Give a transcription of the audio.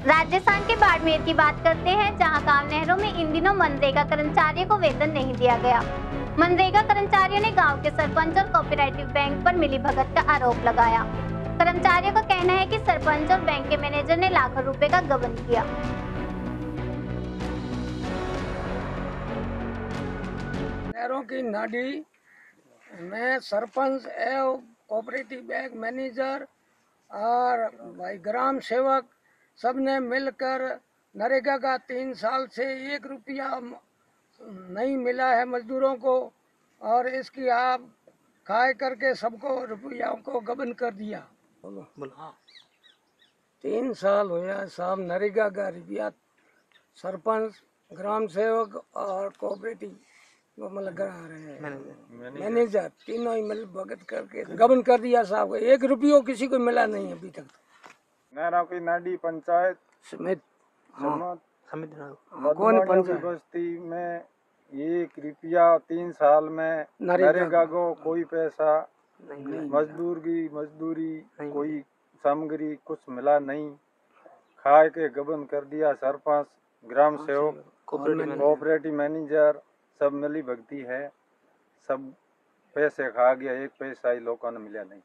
राजस्थान के बाड़मेर की बात करते हैं, जहाँ गाँव नहरों में इन दिनों मनरेगा कर्मचारियों को वेतन नहीं दिया गया। मनरेगा कर्मचारियों ने गाँव के सरपंच और कोऑपरेटिव बैंक पर मिली भगत का आरोप लगाया। कर्मचारियों का कहना है कि सरपंच और बैंक के मैनेजर ने लाखों रुपए का गबन किया। नहरों की नाडी में सरपंच एवं कोऑपरेटिव बैंक मैनेजर और भाई ग्राम सेवक सबने मिलकर नरेगा का तीन साल से एक रुपया नहीं मिला है मजदूरों को और इसकी आप खाए करके सबको रुपया को गबन कर दिया। बोलो हाँ। तीन साल हुआ साहब नरेगा का रुपया सरपंच ग्राम सेवक और कोऑपरेटिव वो मतलब करा रहे हैं। मैनेजर तीनों ही मतलब भगत करके गबन कर दिया साहब को। एक रुपयो किसी को मिला नहीं अभी तक। नहरों की नाडी पंचायत समेत हाँ, समित हाँ, कौन पंचायत? बस्ती में एक रुपया तीन साल में नरेगा नरेगा को कोई पैसा मजदूर की मजदूरी कोई सामग्री कुछ मिला नहीं। खाए के गबन कर दिया सरपंच ग्राम सेवक कोऑपरेटिव मैनेजर सब मिली भगती है। सब पैसे खा गया एक पैसा ही लोगों ने मिला नहीं।